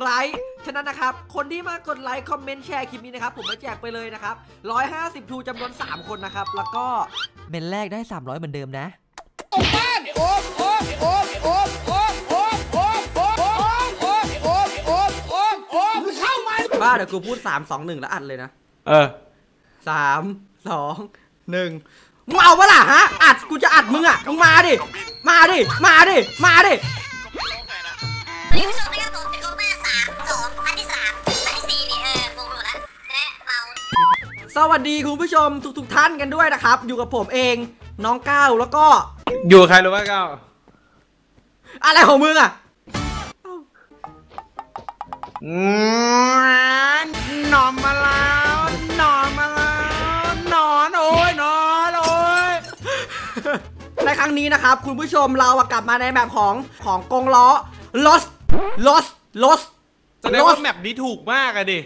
ไลค์ฉะนั้นนะครับ คนที่มากดไลค์คอมเมนต์แชร์คลิปนี้นะครับ ผมมาแจกไปเลยนะครับ 150ทูจำนวน 3 คนนะครับ แล้วก็เมนแรกได้ 300 เหมือนเดิมนะบ้าเดี๋ยวกูพูด 3 2 1 แล้วอัดเลยนะ เออสามสองหนึ่งมึงเอาปะล่ะฮะ อัดกูจะอัดมึงอะ มึงมาดิ มาดิ มาดิ มาดิ สวัสดีคุณผู้ชมทุกๆท่านกันด้วยนะครับ อยู่กับผมเองน้องก้าวแล้วก็ อยู่กับใครรู้ป่ะก้าวอะไรของมึงอะหนอนมาแล้วหนอนมาแล้วหนอนโอ้ยหนอนโอ้ยในครั้งนี้นะครับ คุณผู้ชมเราอะกลับมาในแบบของของกงล้อ lost lost lost แสดงว่าแมปนี้ถูกมากอะดิ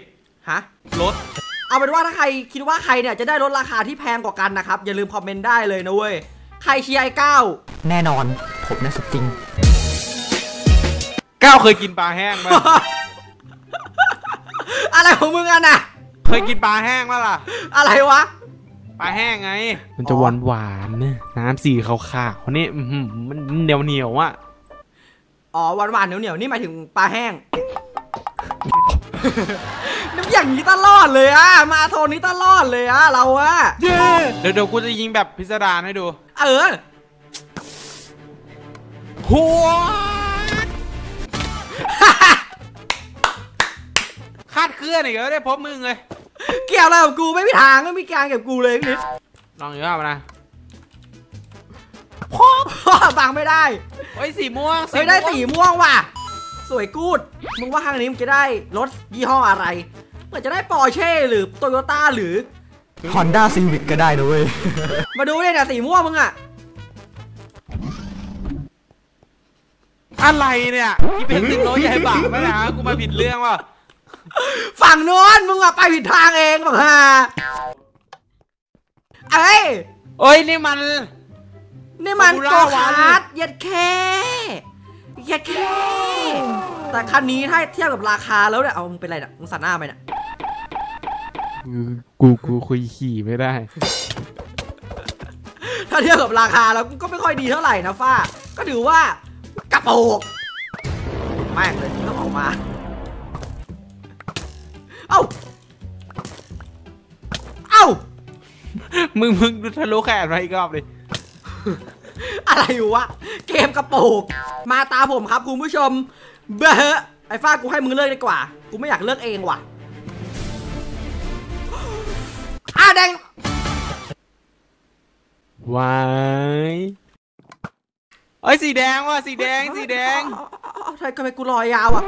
ฮะ รถ เอาเป็นว่าถ้าใครคิดว่าใครเนี่ยจะได้ลดราคาที่แพงกว่ากันนะครับ อย่าลืมคอมเมนต์ได้เลยนะเว้ย ใครเชียร์ไอ้ก้าวแน่นอน ผมนะสุดจริง ก้าวเคยกินปลาแห้งป่ะ อะไรของมึงอะน่ะ เคยกินปลาแห้งป่ะล่ะ อะไรวะ ปลาแห้งไง มันอ๋จะอหวานหวานๆนะน้ำสีขาวๆนี่อื้อหือมันเหนียวเหนียวๆอะ อ๋อหวานหวานๆเหนียวเหนียวๆนี่หมายถึงปลาแห้งน้ำ อย่างนี้ตลอดเลยอะมาโทนนี้ตลอดเลยอะเราอะเดี๋ยวเดี๋ยวกูจะยิงแบบพิสดารให้ดูเออ หัวคาดเคลื่อนอีกแล้วได้พบมึงเลย เกี่ยวอะไรกับกูไม่มีทางไม่มีการกับกูเลยนิดลองอีกรอบนะบังไม่ได้โอ้ยสีม่วงเฮ้ยได้สีม่วงว่ะ สวยกูด มึงว่าครั้งนี้มึงจะได้รถยี่ห้ออะไร เหมือนจะได้ปอร์เช่หรือโตโยต้าหรือ Honda Civic ก็ได้นะเว้ย มาดูเนี่ยเนี่ยสีม่วงมึงอะอะไรเนี่ยที่เป็นสินโนใหญ่บักไม่นะกูมาผิดเรื่องว่ะฝั่งโน้นมึงอะไปผิดทางเองบังฮาเอ้ยโอ้ยนี่มัน นี่มัน Formula โก One คาร์ดยัดแค่ยัดแค่แต่คันนี้ถ้าเทียบกับราคาแล้วเนี่ยเอามึงเป็นไรเนี่ยมึงสันหน้าไปเนี่ย กูกูคุยขี่ไม่ได้ ถ้าเทียบกับราคาแล้วก็ไม่ค่อยดีเท่าไหร่นะฟ้า ก็ถือว่ากระโปรงแม่งเลยต้องออกมา เอ้า เอ้า มึงมึงทะลุแขนมาอีกรอบเลย อะไรอยู่วะ เกมกระโปรงมาตามผมครับคุณผู้ชม เบอะไอ้ฟ้ากูให้มึงเลิกดีกว่า กูไม่อยากเลิกเองว่ะ อะแดงวายเอ้ยสีแดงว่ะสีแดงสีแดง เอาเอาเอาเอาทำไมทำไมกูลอยยาวอะ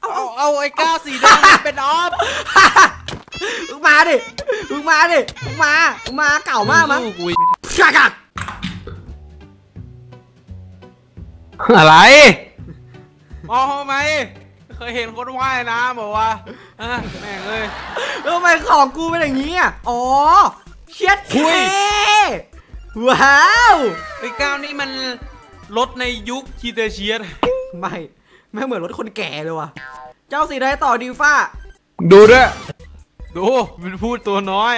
เอาเอาเอาไอ้ก้าวสีแดงมันเป็นออฟมึงมาดิ มึงมาดิ มึงมา มึงมาเก่ามากมั้งสู้กูอีกกักกักอะไรมองทำไม เคยเห็นคนว่ายน้ำบอกว่า อะแม่งเลยแล้วทำไมของกูเป็นอย่างนี้อะอ๋อเช็ดหุเคยว้าวไอ้ก้าวนี่มันรถในยุคคีเตเชียสไม่ไม่เหมือนรถคนแก่เลยว่ะ เจ้าสีใดต่อดีฟ้า ดูด้วย ดูมันพูดตัวน้อย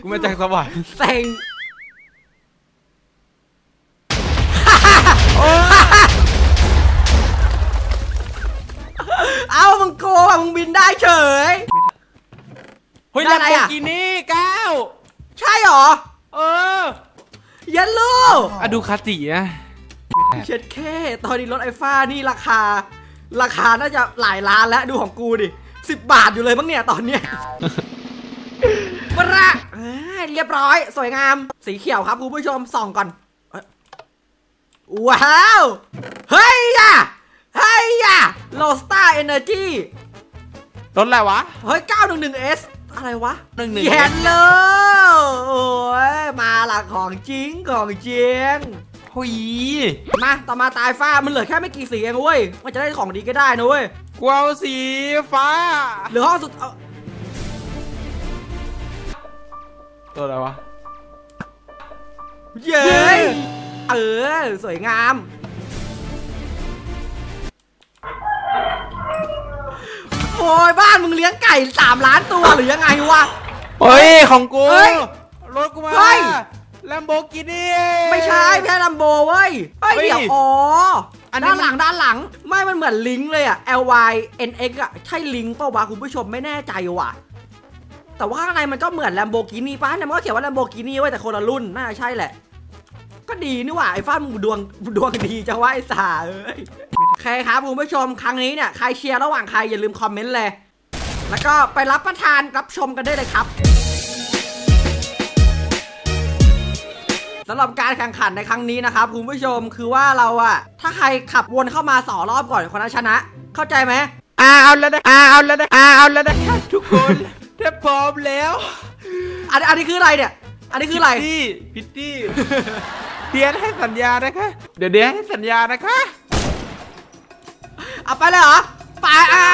กูมาจากสวรรค์เซ็งเอ มึงโกงอะมึงบินได้เฉย เฮ้ยได้ลัมอะไรโบอะ กินี่ก้าวใช่เหรอ เออเยันลูอะดูคาตินะเช็ดแค่ตอนนี้รถไอ้ฟ้านี่ราคา ราคาน่าจะหลายล้านแล้วดูของกูดิสิบบาทอยู่เลยมั้งเนี่ยตอนเนี้ยบระอ่าเรียบร้อย สวยงาม สีเขียวครับคุณผู้ชมส่องก่อนเอ้ยว้าว เฮ้ยอะ เฮ้ยอะโลสตาร์เอเนอร์จีรถอะไรวะ เฮ้ย 911S อะไรวะ 11S เย็นเลย โอ้ย มาละของจริงของจริงหุยมาต่อมาตายฟ้ามันเหลือแค่ไม่กี่สีเองเว้ย มันจะได้ของดีก็ได้นะเว้ยกูเอาสีฟ้า เหลือห้องสุดเอาตัวอะไรวะ เย้เย้เออ สวยงาม ยบ้านมึงเลี้ยงไก่สามล้านตัวหรือยังไงวะ เฮ้ย ของกูเฮ้ย รถกูมาเฮ้ย แลมโบกินี่ ไม่ใช่ไม่ใช่ลัมโบเว้ยเฮ้ยเฮ้ยเดี๋ยวอ๋ออนนี้ด้านหลังมันด้านหลังไม่มันเหมือนลิงก์เลยอะ L Y N X อะใช่ลิงก์เปล่าวะคุณผู้ชมไม่แน่ใจว่ะ แต่ว่าข้างในมันก็เหมือน Lamborghini ป้ะเนี่ยมันก็เขียนว่า Lamborghini ไว้ยแต่คนละรุ่นน่าจะใช่แหละ ก็ดีนี่หว่าไอ้ฟ้ามึงดวงดวงดีจะว่าไอ้สาเอ้ยโอ เคครับคุณผู้ชมครั้งนี้เนี่ยใครเชียร์ระหว่างใครอย่าลืมคอมเมนต์เลย แล้วก็ไปรับประทานรับชมกันได้เลยครับสำหรับการแข่งขันในครั้งนี้นะครับคุณผู้ชมคือว่าเราอะถ้าใครขับวนเข้ามาสองรอบก่อนคนนั้นชนะ เข้าใจไหมอ่าเอาแล้วนะอ่าเอาแล้วนะอ่าเอาแล้วนะครับทุกคนถ้าพร้อมแล้วอันอันนี้คืออะไรเนี่ย อันนี้คืออะไรพี่พิตตี้เทียนให้สัญญานะคะ เดี๋ยวเดี๋ยวให้สัญญานะคะ เอาไปเลยเหรอไปอะ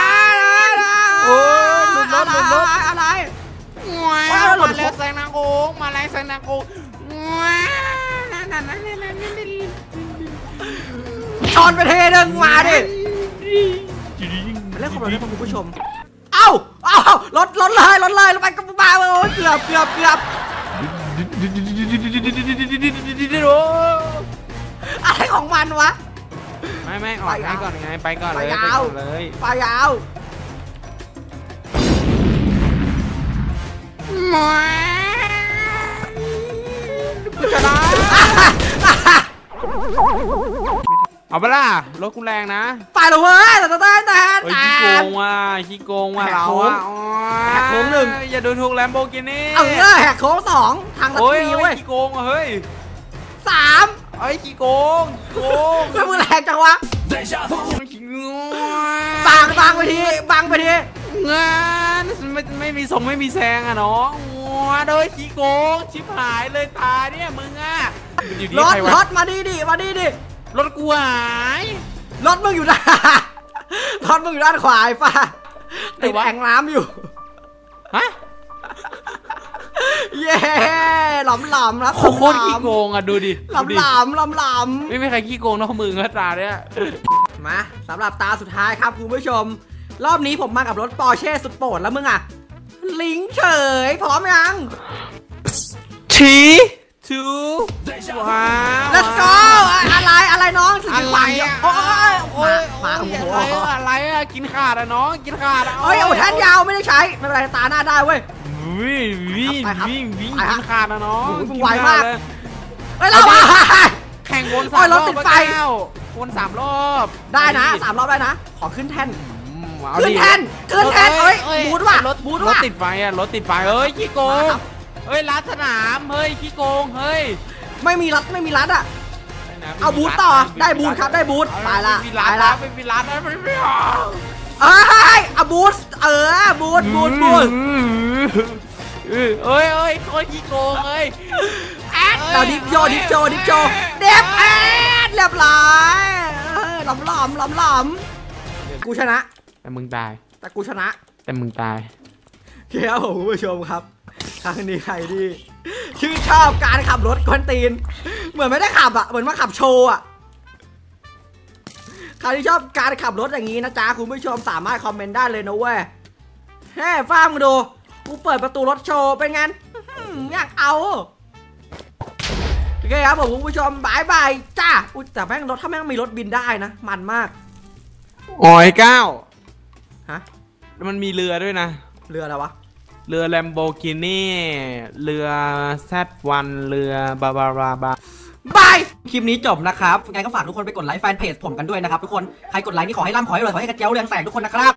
โอ้ยหลุดรถหลุดรถอะไรว้วล่มานแล้วครบแซงนางโค้งมาแล้วแซงนางโค้งว้าวนั่นนั่นนั่นนั่นนั่นนั่นชอนไปเทหนึ่งมาดิเล่นความเร็วได้ป่ะคุณผู้ชม เอ้าเอ้ารถรถเลยรถเลยรถไปก็มาโอ้ยเกือบเกือบเกือบอะไรของมันวะ ไม่ไม่ออกให้ก่อนไงไปก่อนเลยไปไปยาวก่อนเลยไปยาวชนะเอาไปะล่ะรถกูแรงนะไปเลยเว้ยแต่แต่แต่แต่เฮ้ยขี้โกงว่ะขี้โกงว่ะแหกเราโค้งอะอ๋อแหกโค้งหนึ่งอย่าดูถูกแลมโบกินี่เออแหกโค้งสองทางลัดโอ้ยมีเฮ้เว้ยยขี้โกงอะเฮ้ยสาม เอ้ยขี้โกงขี้โกงเฮ้ยมือแรงจังวะขี้โกงบังบังไปทีบังไปทีงานไม่ไม่มีทรงไม่มีแซงอะน้องว้าโดยขี้โกงชิบหายเลยตายเนี่ยมึงอะอยู่รที่ถใครรวะถมาดีดิมาดีดิรถกูหายรถมึงอยู่ด้านรถมึงอยู่ด้านขวาไอ้ป้าติดแอ่งน้ำอยู่ฮะ เย้หลอมหลอมๆครับโคโคตรขี้โกงอะดูดิหลอมดูดิหลอมหลอมหลอมไม่มีใครขี้โกงนอกมึงก็ตาเนี่ยๆมาสำหรับตาสุดท้ายครับคุณผู้ชม รอบนี้ผมมากับรถปอร์เช่สุดโปรดแล้วมึงอะ ลิงเฉย พร้อมยังชีทูว้าว let's go อะไรอะไรน้องสิ่งอะที่ไรขวางเยอะอะโอ้ยโอ้ยมาโอ้โหอะไรอะอะไรอะกินขาดอะน้องกินขาดอะเอ้ยโอ้แทนยาวไม่ได้ใช้ไม่เป็นไรตาหน้าได้เว้ย วิ่งวิ่งไปครับวิ่งวิ่งไปครักิบนขาดอะน้องโอ้โหมึงกินไวขดมากเลยเฮ้ยเราเอาดิมาแข่งวนโอ้สามยรรอถบติดไฟเก้าวนสามรอบได้นะเอดิสามรอบได้นะ ขอขึ้นแท่นอืมเอาขึ้นดิแท่นขึ้นแท่นเอ้ยบูทว่ะรถบูทรถว่ะติดไฟอะรถติดไฟเฮ้ยขี้โกงมาครับเฮ้ยรัดสนามเฮ้ยขี้โกงเฮ้ยไม่มีรัดไม่มีรัดอะไม่นะเอาบูทต่อได้บูทครับได้บูทไปละไม่มีรัดไปละไม่มีรัดนะไม่มีรัดเอ้ยเอาบูทเออบูทบูทบูท เอ้ยเอ้ยเอ้ยโคตรขี้โกงเอ้ยแอดเราดิฟโยดิฟโชดิฟโชเด็บแอดเรียบร้อยเออหลอมหลอมหลอมหลอมกูชนะ แต่มึงตาย แต่กูชนะ แต่มึงตายเคียวคุณผู้ชมครับ ครั้งนี้ใครดี ชื่นชอบการขับรถกวนตีน เหมือนไม่ได้ขับอะ เหมือนมาขับโชว์อะใครที่ชอบการขับรถอย่างนี้นะจ๊ะคุณผู้ชมสามารถคอมเมนต์ได้เลยนะเว้ยแฮ่ฟ้ามึงดู กูเปิดประตูรถโชว์เป็นไงอื้อหืออยากเอาโอเคครับผมคุณผู้ชม bye bye จ้าอุ้ยแต่แม่งรถถ้าแม่งมีรถบินได้นะ มันมากโอ้ยเก้าฮะแล้วมันมีเรือด้วยนะ เรืออะไรวะ เรือแลมโบกินี่เรือ Z One เรือบาบาราบาบาย คลิปนี้จบนะครับยังไงก็ฝากทุกคนไปกดไลค์แฟนเพจผมกันด้วยนะครับทุกคน ใครกดไลค์นี่ขอให้ร่ำขอให้รวยขอให้กระเจี๊ยวเรืองแสงทุกคนนะครับ